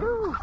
Woo.